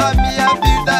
na minha vida.